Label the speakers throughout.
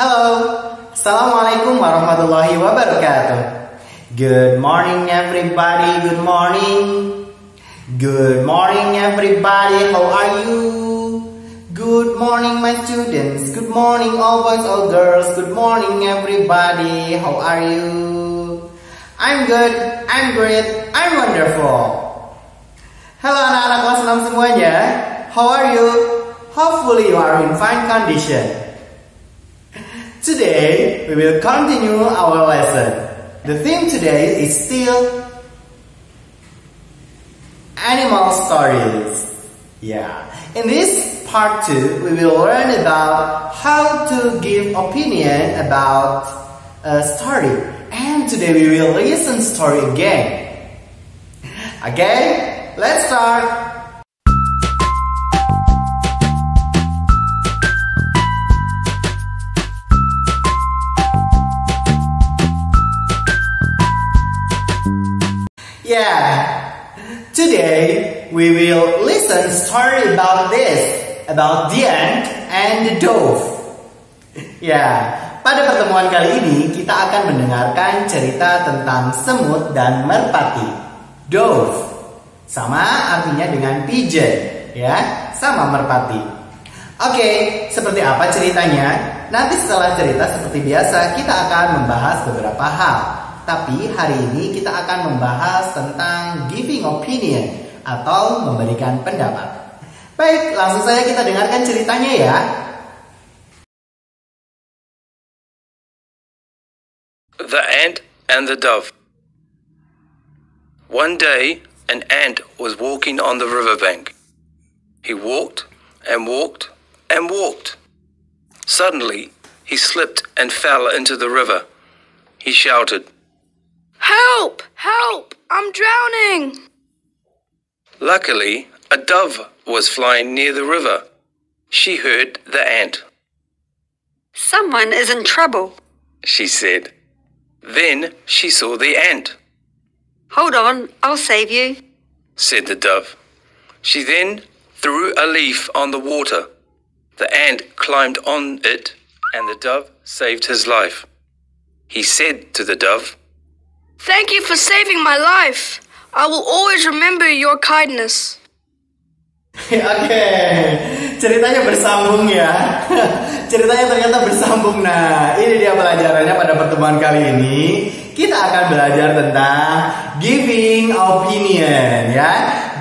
Speaker 1: Halo, Assalamualaikum warahmatullahi wabarakatuh. Good morning everybody, good morning. Good morning everybody, how are you? Good morning my students, good morning all boys, all girls, good morning everybody, how are you? I'm good, I'm great, I'm wonderful. Halo anak-anak kelas 6 semuanya, how are you? Hopefully you are in fine condition. Today we will continue our lesson. The theme today is still animal stories. Yeah. In this part 2, we will learn about how to give opinion about a story. And today we will listen story again. Okay? Let's start. Today we will listen story about this, about the ant and the dove. Ya, pada pertemuan kali ini kita akan mendengarkan cerita tentang semut dan merpati. Dove sama artinya dengan pigeon, ya, sama merpati. Oke, seperti apa ceritanya? Nanti setelah cerita seperti biasa kita akan membahas beberapa hal. Tapi hari ini kita akan membahas tentang giving opinion atau memberikan pendapat. Baik, langsung saja kita dengarkan ceritanya ya.
Speaker 2: The Ant and the Dove. One day, an ant was walking on the riverbank. He walked and walked and walked. Suddenly, he slipped and fell into the river. He shouted,
Speaker 3: Help! Help! I'm drowning!
Speaker 2: Luckily, a dove was flying near the river. She heard the ant.
Speaker 3: Someone is in trouble.
Speaker 2: She said. Then she saw the ant,
Speaker 3: Hold on, I'll save you.
Speaker 2: said the dove. She then threw a leaf on the water. The ant climbed on it, and the dove saved his life. He said to the dove,
Speaker 4: Thank you for saving my life. I will always remember your kindness.
Speaker 1: Oke, ceritanya bersambung ya. ceritanya ternyata bersambung. Nah, ini dia pelajarannya pada pertemuan kali ini. Kita akan belajar tentang giving opinion ya.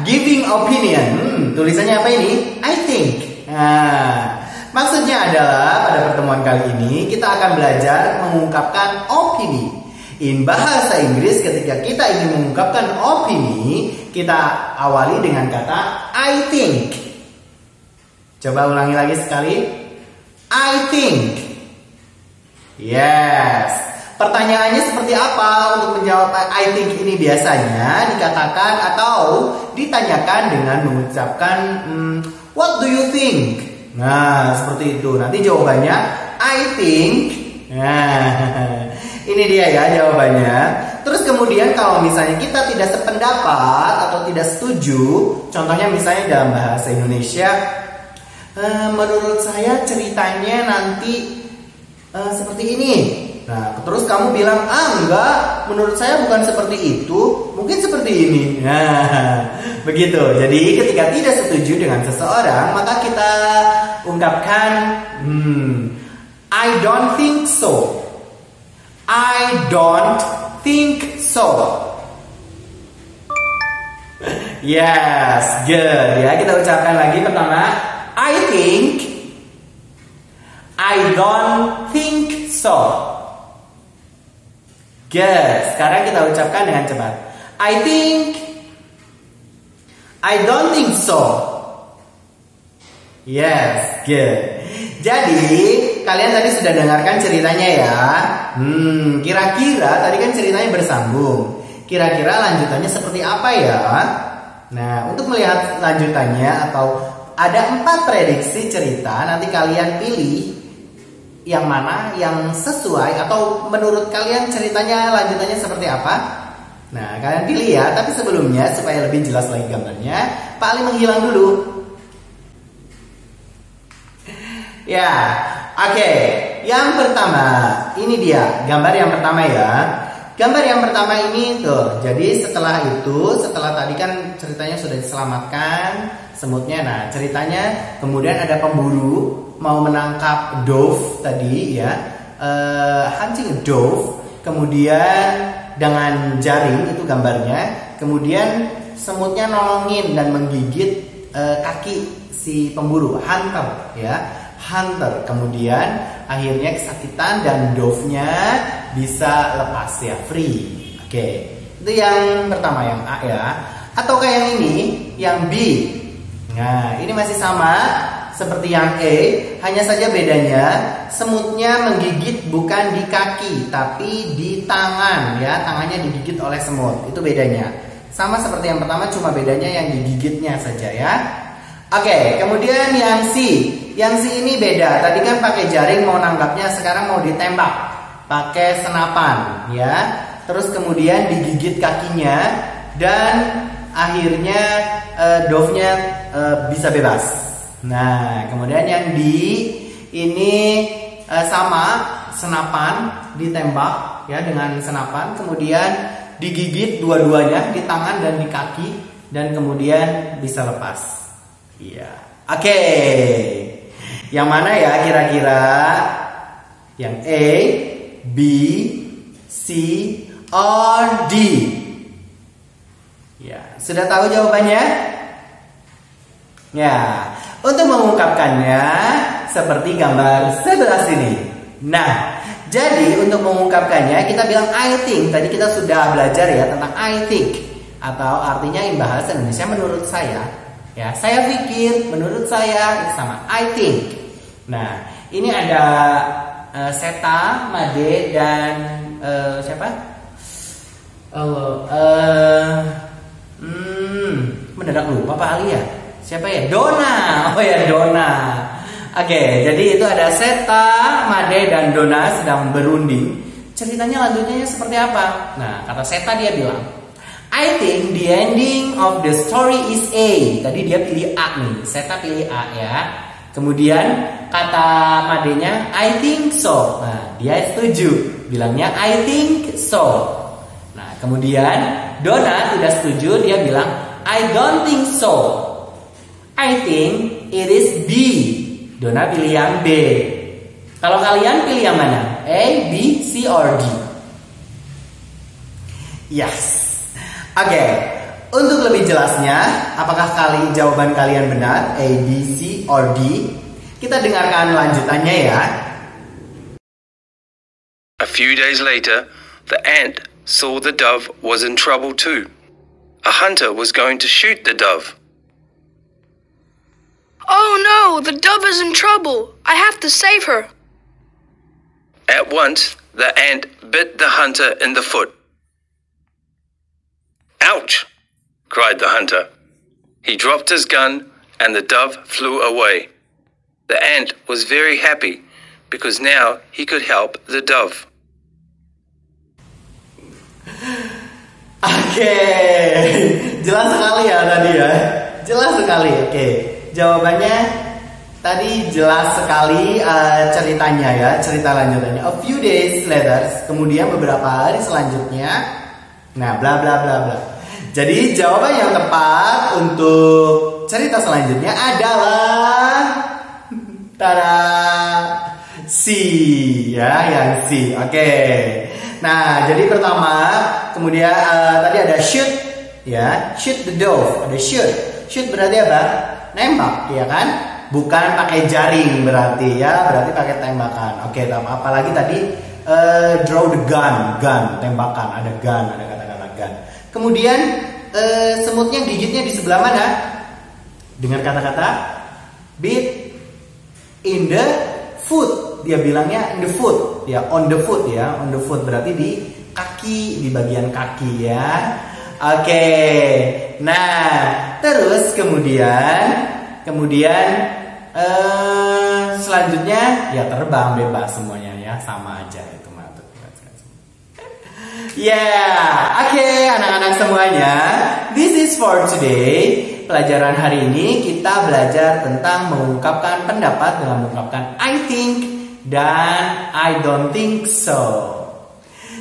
Speaker 1: Giving opinion. Hmm, tulisannya apa ini? I think. Nah, maksudnya adalah pada pertemuan kali ini kita akan belajar mengungkapkan opini. In bahasa Inggris ketika kita ingin mengungkapkan opini, kita awali dengan kata I think. Coba ulangi lagi sekali. I think. Yes. Pertanyaannya seperti apa untuk menjawab I think ini biasanya dikatakan atau ditanyakan dengan mengucapkan hmm, What do you think? Nah, seperti itu. Nanti jawabannya I think. Nah, ini dia ya jawabannya. Terus kemudian kalau misalnya kita tidak sependapat atau tidak setuju, contohnya misalnya dalam bahasa Indonesia, "Eh, menurut saya ceritanya nanti eh, seperti ini. Nah, terus kamu bilang, ah enggak, menurut saya bukan seperti itu, mungkin seperti ini. Nah, begitu. Jadi ketika tidak setuju dengan seseorang, maka kita ungkapkan, hmm, I don't think so. I don't think so. Yes, good ya. Kita ucapkan lagi pertama. I think. I don't think so. Good. Sekarang kita ucapkan dengan cepat. I think. I don't think so. Yes, good. Jadi kalian tadi sudah dengarkan ceritanya ya. Hmm, kira-kira tadi kan ceritanya bersambung. Kira-kira lanjutannya seperti apa ya? Nah, untuk melihat lanjutannya atau ada empat prediksi cerita, nanti kalian pilih yang mana yang sesuai atau menurut kalian ceritanya lanjutannya seperti apa? Nah, kalian pilih ya. Tapi sebelumnya supaya lebih jelas lagi gambarnya, Pak Ali menghilang dulu. Ya, oke. Yang pertama ini dia gambar yang pertama ya. Gambar yang pertama ini tuh. Jadi setelah itu, setelah tadi kan ceritanya sudah diselamatkan semutnya. Nah, ceritanya kemudian ada pemburu mau menangkap dove tadi ya. Uh, hunting a dove. Kemudian dengan jaring itu gambarnya. Kemudian semutnya nolongin dan menggigit uh, kaki si pemburu hunter ya hunter kemudian akhirnya kesakitan dan dove-nya bisa lepas ya free. Oke. Itu yang pertama yang A ya. Atau kayak yang ini yang B. Nah ini masih sama seperti yang A hanya saja bedanya semutnya menggigit bukan di kaki tapi di tangan ya. Tangannya digigit oleh semut. Itu bedanya. Sama seperti yang pertama cuma bedanya yang digigitnya saja ya Oke, kemudian yang C. Yang C ini beda. Tadi kan pakai jaring mau nanggapnya, sekarang mau ditembak pakai senapan, ya. Terus kemudian digigit kakinya dan akhirnya uh, dove-nya uh, bisa bebas. Nah, kemudian yang D ini uh, sama senapan ditembak ya dengan senapan, kemudian digigit dua-duanya di tangan dan di kaki dan kemudian bisa lepas. Iya. Oke. Okay. Yang mana ya kira-kira? Yang A, B, C, or D? Ya, sudah tahu jawabannya? Ya, untuk mengungkapkannya seperti gambar sebelah sini. Nah, jadi untuk mengungkapkannya kita bilang I think. Tadi kita sudah belajar ya tentang I think atau artinya in bahasa Indonesia menurut saya Ya, saya pikir, menurut saya sama. I think. Nah, ini ada uh, Seta, Made dan uh, siapa? Oh, uh, hmm, mendadak lupa Pak Ali ya. Siapa ya? Dona. Oh ya Dona. Oke, okay, jadi itu ada Seta, Made dan Dona sedang berunding. Ceritanya lanjutnya seperti apa? Nah, kata Seta dia bilang, I think the ending of the story is A. Tadi dia pilih A nih. Seta pilih A ya. Kemudian kata madenya I think so. Nah, dia setuju. Bilangnya I think so. Nah, kemudian Dona tidak setuju, dia bilang I don't think so. I think it is B. Dona pilih yang B. Kalau kalian pilih yang mana? A, B, C, or D? Yes. Oke, okay. untuk lebih jelasnya, apakah kali jawaban kalian benar A, B, C, or D? Kita dengarkan lanjutannya ya.
Speaker 2: A few days later, the ant saw the dove was in trouble too. A hunter was going to shoot the dove.
Speaker 4: Oh no, the dove is in trouble. I have to save her.
Speaker 2: At once, the ant bit the hunter in the foot. Cried the hunter. He dropped his gun and the dove flew away. The ant was very happy because now he could help the dove.
Speaker 1: Oke, okay. jelas sekali ya tadi ya. Jelas sekali. Oke, okay. jawabannya tadi jelas sekali uh, ceritanya ya, cerita lanjutannya. A few days later, kemudian beberapa hari selanjutnya, Nah, bla bla bla bla. Jadi jawaban yang tepat untuk cerita selanjutnya adalah tada C ya, yang C. Oke. Okay. Nah, jadi pertama, kemudian uh, tadi ada shoot ya, shoot the dove, ada shoot. Shoot berarti apa? Nembak, ya kan? Bukan pakai jaring berarti ya, berarti pakai tembakan. Oke, okay, apalagi tadi uh, draw the gun, gun, tembakan, ada gun, ada Kemudian e, semutnya gigitnya di sebelah mana? Dengan kata-kata bit in the foot. Dia bilangnya in the foot, ya on the foot ya, on the foot berarti di kaki, di bagian kaki ya. Oke. Okay. Nah, terus kemudian kemudian eh selanjutnya ya terbang bebas semuanya ya, sama aja. Yeah, oke okay, anak-anak semuanya. This is for today. Pelajaran hari ini kita belajar tentang mengungkapkan pendapat dengan mengungkapkan I think dan I don't think so.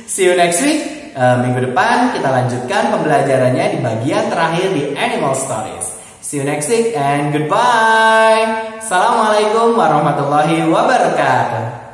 Speaker 1: See you next week. Uh, minggu depan kita lanjutkan pembelajarannya di bagian terakhir di Animal Stories. See you next week and goodbye. Assalamualaikum warahmatullahi wabarakatuh.